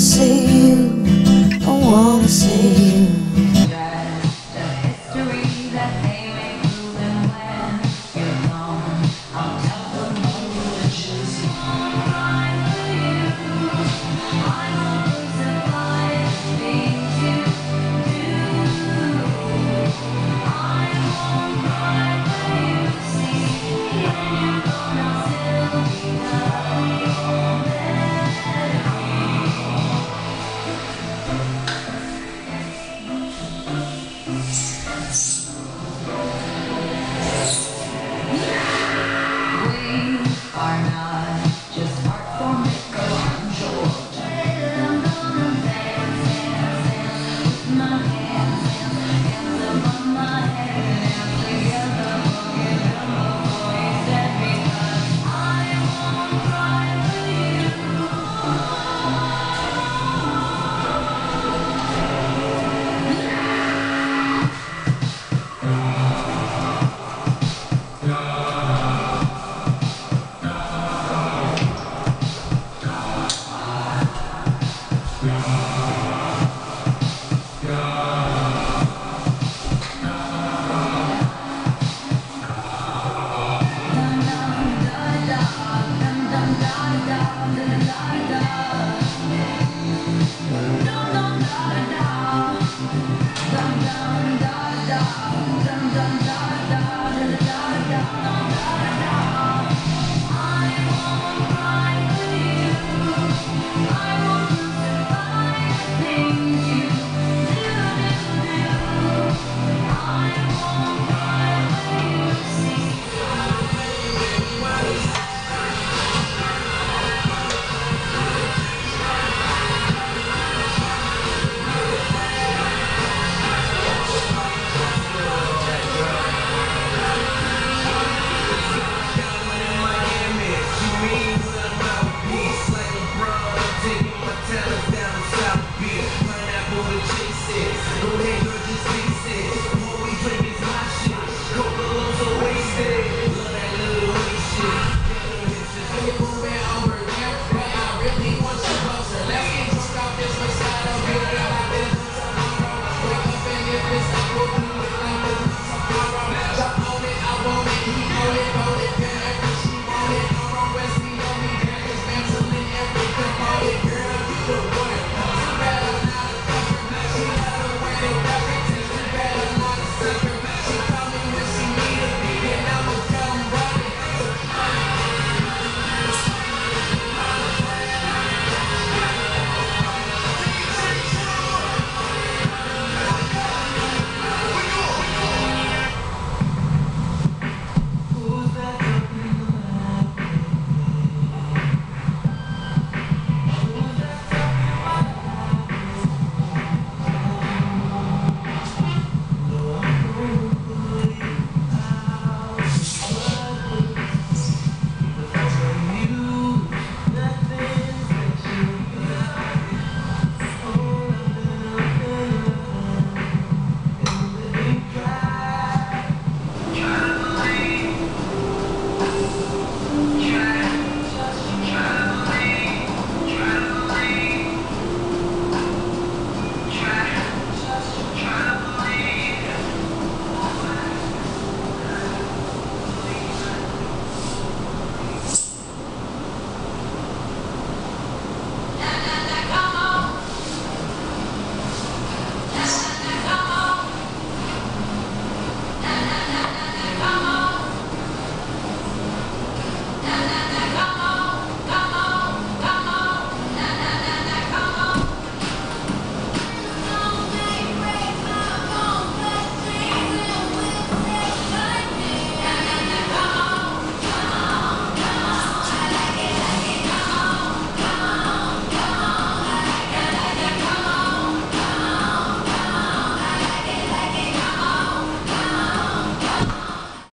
see you, I wanna see you.